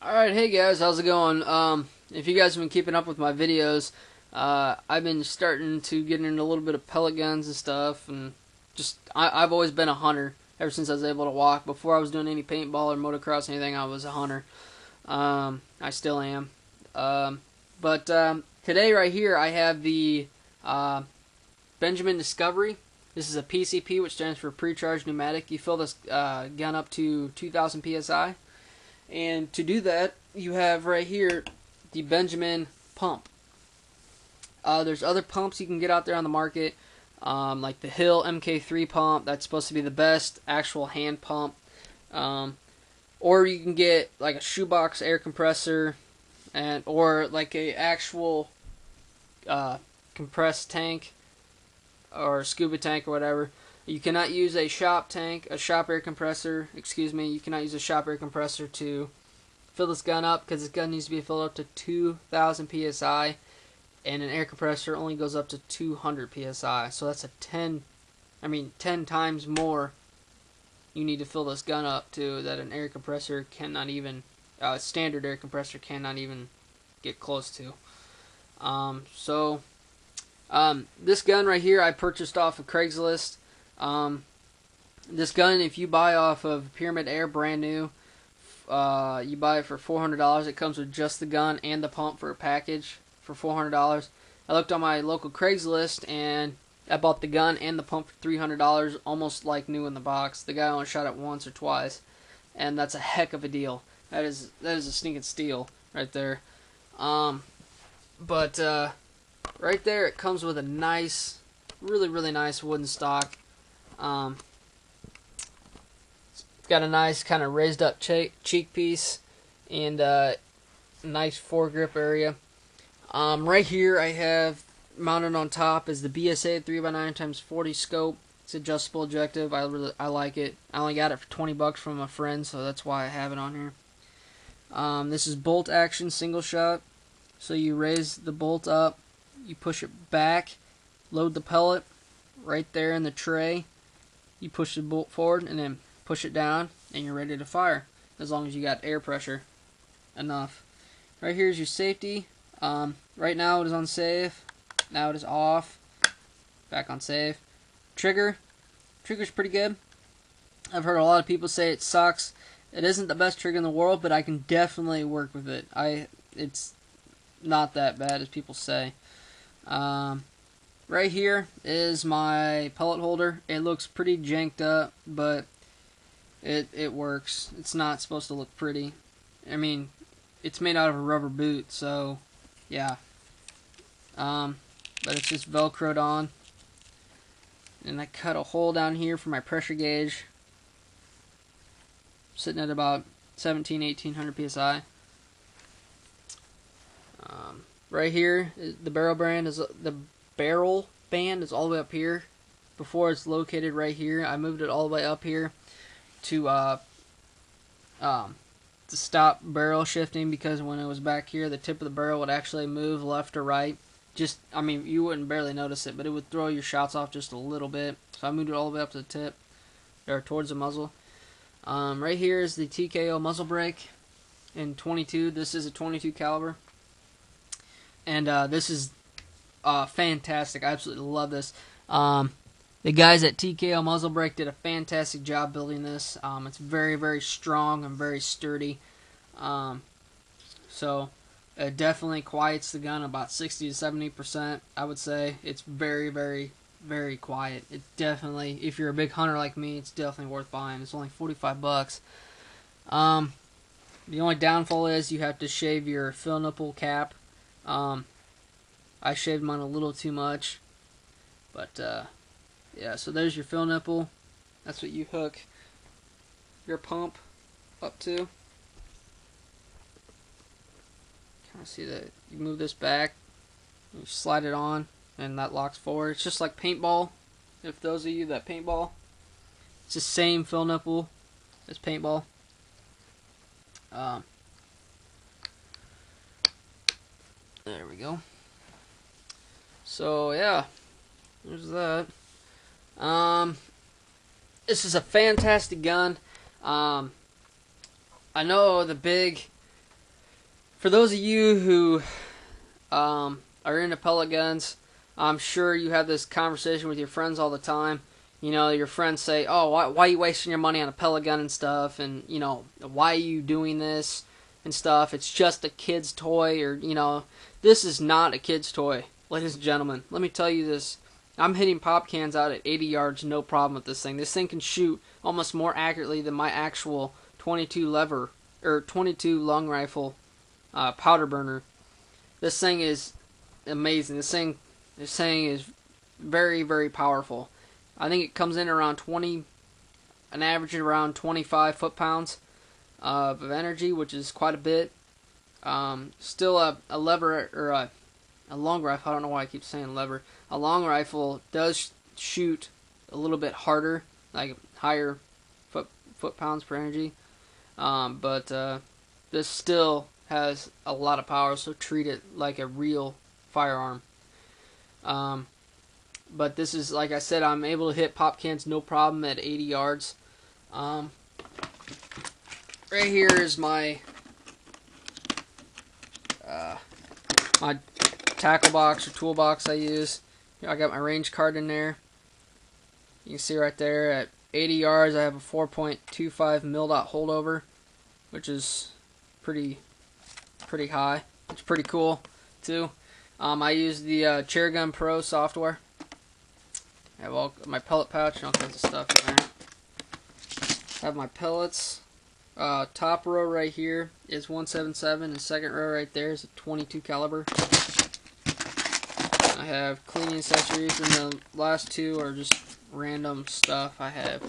Alright, hey guys, how's it going? Um, if you guys have been keeping up with my videos, uh, I've been starting to get into a little bit of pellet guns and stuff, and just, I, I've always been a hunter ever since I was able to walk. Before I was doing any paintball or motocross or anything, I was a hunter. Um, I still am. Um, but um, today, right here, I have the uh, Benjamin Discovery. This is a PCP, which stands for Pre-Charged Pneumatic. You fill this uh, gun up to 2,000 psi. And to do that, you have right here the Benjamin pump. Uh, there's other pumps you can get out there on the market, um, like the Hill MK3 pump. That's supposed to be the best actual hand pump. Um, or you can get like a shoebox air compressor, and or like a actual uh, compressed tank or scuba tank or whatever. You cannot use a shop tank, a shop air compressor, excuse me, you cannot use a shop air compressor to fill this gun up because this gun needs to be filled up to 2000 psi and an air compressor only goes up to 200 psi. So that's a 10 I mean 10 times more you need to fill this gun up to that an air compressor cannot even uh, standard air compressor cannot even get close to. Um, so um, this gun right here I purchased off of Craigslist. Um, this gun, if you buy off of Pyramyd Air brand new, uh, you buy it for four hundred dollars. It comes with just the gun and the pump for a package for four hundred dollars. I looked on my local Craigslist and I bought the gun and the pump for three hundred dollars, almost like new in the box. The guy only shot it once or twice, and that's a heck of a deal. That is that is a sneaking steal right there. Um, but uh, right there, it comes with a nice, really really nice wooden stock. Um, it's got a nice kind of raised up cheek, cheek piece and uh, nice foregrip area. Um, right here I have mounted on top is the BSA 3x9 times 40 scope. It's adjustable objective. I really I like it. I only got it for 20 bucks from a friend, so that's why I have it on here. Um, this is bolt action single shot. So you raise the bolt up, you push it back, load the pellet right there in the tray, you push the bolt forward and then push it down and you're ready to fire as long as you got air pressure enough. Right here is your safety. Um, right now it is on safe. Now it is off. Back on safe. Trigger. Trigger's pretty good. I've heard a lot of people say it sucks. It isn't the best trigger in the world, but I can definitely work with it. I it's not that bad as people say. Um, Right here is my pellet holder. It looks pretty janked up, but it it works. It's not supposed to look pretty. I mean, it's made out of a rubber boot, so yeah. Um, but it's just velcroed on. And I cut a hole down here for my pressure gauge. Sitting at about 17, 1800 psi. Um, right here, the barrel brand is the barrel band is all the way up here. Before it's located right here. I moved it all the way up here to uh, um, to stop barrel shifting because when it was back here, the tip of the barrel would actually move left or right. Just, I mean, you wouldn't barely notice it, but it would throw your shots off just a little bit. So I moved it all the way up to the tip, or towards the muzzle. Um, right here is the TKO muzzle brake in 22. This is a 22 caliber, and uh, this is uh, fantastic. I absolutely love this. Um, the guys at TKO Muzzle Brake did a fantastic job building this. Um, it's very, very strong and very sturdy. Um, so it definitely quiets the gun about 60 to 70 percent. I would say it's very, very, very quiet. It definitely, if you're a big hunter like me, it's definitely worth buying. It's only 45 bucks. Um, the only downfall is you have to shave your fill nipple cap. Um, I shaved mine a little too much. But, uh, yeah, so there's your fill nipple. That's what you hook your pump up to. Kind of see that you move this back, you slide it on, and that locks forward. It's just like paintball. If those of you that paintball, it's the same fill nipple as paintball. Um, there we go. So yeah, there's that. Um, this is a fantastic gun. Um, I know the big for those of you who um, are into pellet guns, I'm sure you have this conversation with your friends all the time. You know, your friends say, "Oh, why, why are you wasting your money on a pellet gun and stuff?" And you know, why are you doing this and stuff? It's just a kid's toy, or you know, this is not a kid's toy, ladies and gentlemen. Let me tell you this: I'm hitting pop cans out at 80 yards, no problem with this thing. This thing can shoot almost more accurately than my actual 22 lever or 22 long rifle uh, powder burner. This thing is amazing. This thing, this thing is very, very powerful. I think it comes in around 20, an average around 25 foot pounds of energy, which is quite a bit. Um, still a, a lever or a, a long rifle. I don't know why I keep saying lever. A long rifle does shoot a little bit harder, like higher foot foot pounds per energy. Um, but uh, this still has a lot of power, so treat it like a real firearm. Um, but this is, like I said, I'm able to hit pop cans no problem at 80 yards. Um, right here is my uh, my tackle box or toolbox I use. I got my range card in there. You can see right there at 80 yards I have a 4.25 mil dot holdover, which is pretty pretty high. It's pretty cool too. Um, I use the uh, Chairgun Pro software. I have all my pellet pouch and all kinds of stuff in there. I have my pellets. Uh, top row right here is 177, and second row right there is a 22 caliber. I have cleaning accessories, and the last two are just random stuff I have.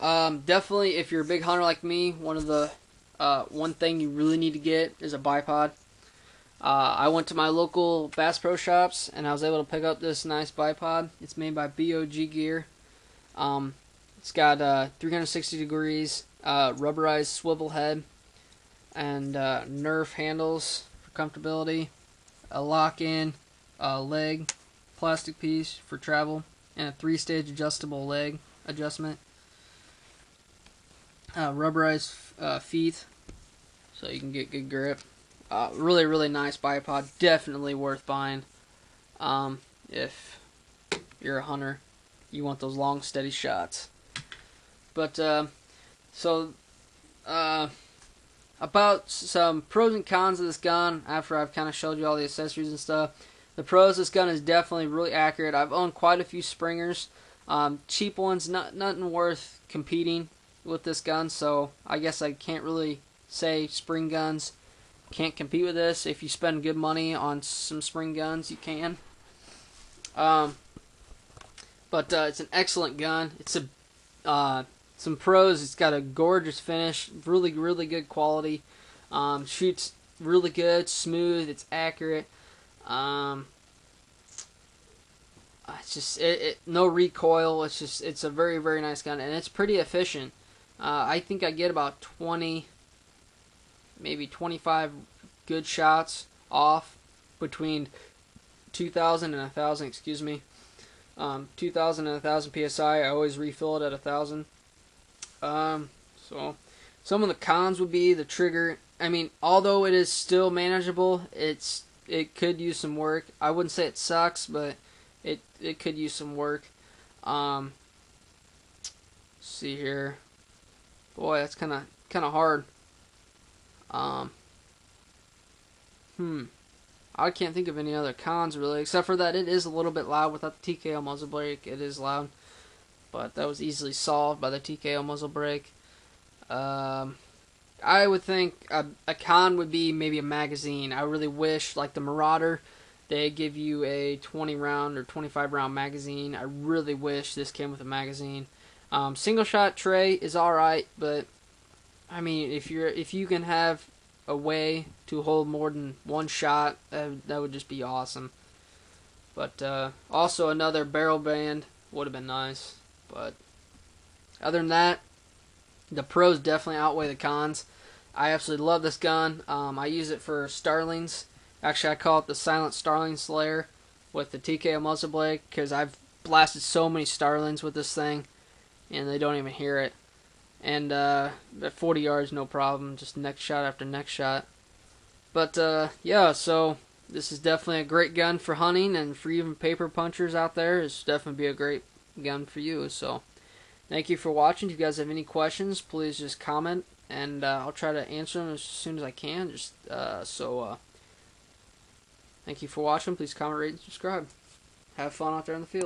Um, definitely, if you're a big hunter like me, one of the uh, one thing you really need to get is a bipod. Uh, I went to my local Bass Pro shops and I was able to pick up this nice bipod. It's made by BOG Gear. Um, it's got uh, 360 degrees, uh, rubberized swivel head, and uh, Nerf handles for comfortability, a lock-in leg plastic piece for travel, and a three-stage adjustable leg adjustment. Uh, rubberized uh, feet so you can get good grip. Uh, really, really nice bipod. Definitely worth buying. Um, if you're a hunter, you want those long, steady shots. But uh, so uh, about some pros and cons of this gun. After I've kind of showed you all the accessories and stuff, the pros this gun is definitely really accurate. I've owned quite a few Springers, um, cheap ones, not nothing worth competing with this gun. So I guess I can't really say spring guns can't compete with this. If you spend good money on some spring guns, you can. Um, but uh, it's an excellent gun. It's a uh, some pros. It's got a gorgeous finish, really really good quality. Um, shoots really good, smooth. It's accurate. Um, it's just it, it, no recoil. It's just it's a very very nice gun and it's pretty efficient. Uh, I think I get about 20 maybe 25 good shots off between 2,000 and 1,000, excuse me. Um, 2,000 and 1,000 psi. I always refill it at 1,000. Um, so, some of the cons would be the trigger. I mean, although it is still manageable, it's it could use some work. I wouldn't say it sucks, but it it could use some work. Um, see here, boy, that's kind of kind of hard. Um, hmm. I can't think of any other cons really, except for that it is a little bit loud without the TKO muzzle brake. It is loud, but that was easily solved by the TKO muzzle brake. Um, I would think a, a con would be maybe a magazine. I really wish, like the Marauder, they give you a 20 round or 25 round magazine. I really wish this came with a magazine. Um, single shot tray is alright, but I mean, if you're if you can have a way to hold more than one shot, that, that would just be awesome. But uh, also another barrel band would have been nice. But other than that, the pros definitely outweigh the cons. I absolutely love this gun. Um, I use it for starlings. Actually, I call it the Silent Starling Slayer with the TKO muzzle brake because I've blasted so many starlings with this thing, and they don't even hear it. and uh, at 40 yards, no problem. Just next shot after next shot. But uh, yeah, so this is definitely a great gun for hunting and for even paper punchers out there. It's definitely be a great gun for you. So thank you for watching. If you guys have any questions, please just comment and uh, I'll try to answer them as soon as I can. Just uh, so uh, thank you for watching. Please comment, rate, and subscribe. Have fun out there in the field.